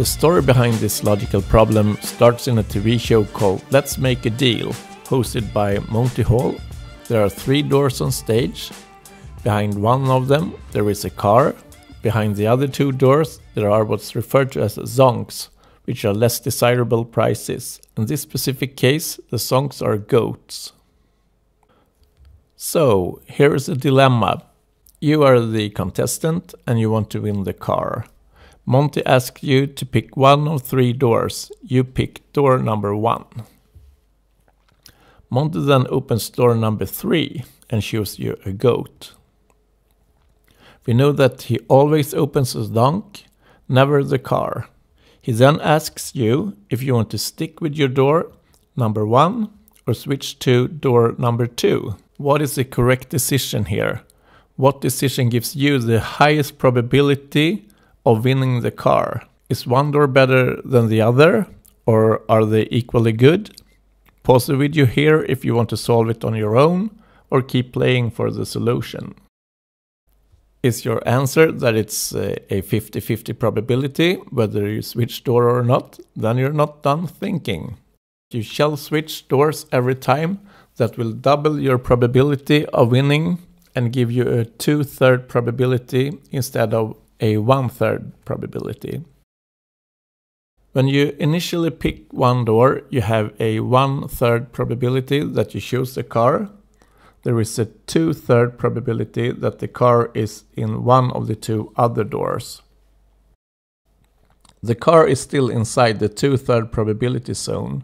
The story behind this logical problem starts in a TV show called Let's Make a Deal, hosted by Monty Hall. There are three doors on stage. Behind one of them, there is a car. Behind the other two doors, there are what's referred to as zonks, which are less desirable prizes. In this specific case, the zonks are goats. So, here is a dilemma. You are the contestant and you want to win the car. Monty asks you to pick one of three doors. You pick door number one. Monty then opens door number three and shows you a goat. We know that he always opens a zonk, never the car. He then asks you if you want to stick with your door number one or switch to door number two. What is the correct decision here? What decision gives you the highest probability of winning the car? Is one door better than the other, or are they equally good? Pause the video here if you want to solve it on your own, or keep playing for the solution. Is your answer that it's uh, a 50 50 probability whether you switch door or not? Then you're not done thinking. You shall switch doors every time. That will double your probability of winning and give you a two third probability instead of a one third probability. When you initially pick one door, you have a one third probability that you choose the car. There is a two third probability that the car is in one of the two other doors. The car is still inside the two third probability zone.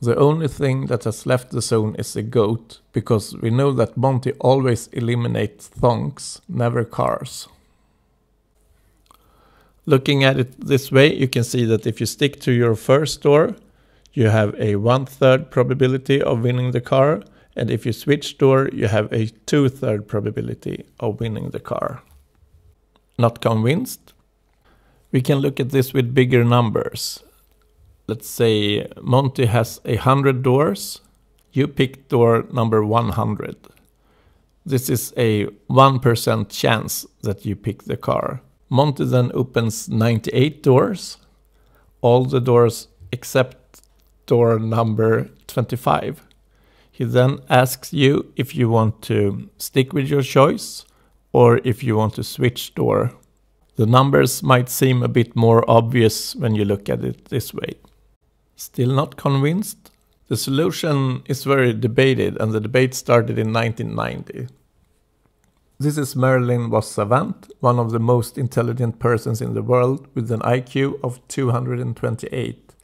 The only thing that has left the zone is the goat, because we know that Monty always eliminates zonks, never cars. Looking at it this way, you can see that if you stick to your first door, you have a one third probability of winning the car, and if you switch door, you have a two third probability of winning the car. Not convinced? We can look at this with bigger numbers. Let's say Monty has a hundred doors. You pick door number 100. This is a 1% chance that you pick the car. Monty then opens 98 doors, all the doors except door number 25. He then asks you if you want to stick with your choice or if you want to switch door. The numbers might seem a bit more obvious when you look at it this way. Still not convinced? The solution is very debated and the debate started in 1990. This is Marilyn vos Savant, one of the most intelligent persons in the world with an IQ of 228.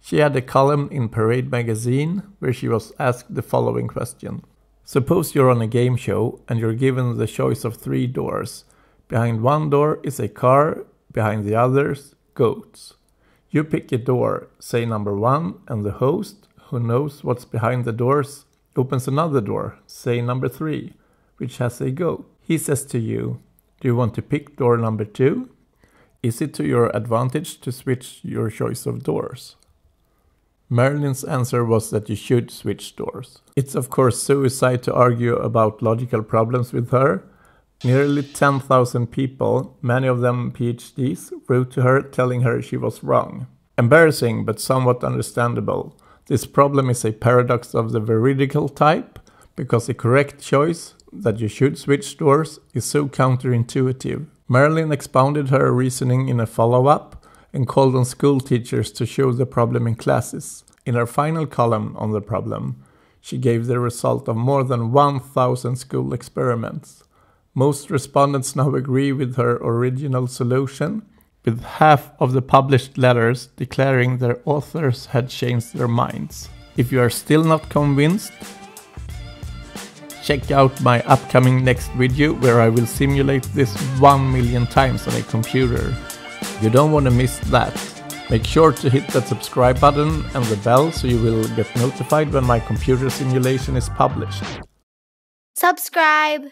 She had a column in Parade magazine where she was asked the following question. Suppose you're on a game show and you're given the choice of three doors. Behind one door is a car, behind the others, goats. You pick a door, say number one, and the host, who knows what's behind the doors, opens another door, say number three which has a go. He says to you, Do you want to pick door number two? Is it to your advantage to switch your choice of doors? Marilyn's answer was that you should switch doors. It's of course suicide to argue about logical problems with her. Nearly 10,000 people, many of them PhDs, wrote to her telling her she was wrong. Embarrassing, but somewhat understandable. This problem is a paradox of the veridical type, because the correct choice that you should switch doors is so counterintuitive. Marilyn expounded her reasoning in a follow up and called on school teachers to show the problem in classes. In her final column on the problem, she gave the result of more than 1,000 school experiments. Most respondents now agree with her original solution, with half of the published letters declaring their authors had changed their minds. If you are still not convinced, Check out my upcoming next video where I will simulate this 1 million times on a computer. You don't want to miss that. Make sure to hit that subscribe button and the bell so you will get notified when my computer simulation is published. Subscribe!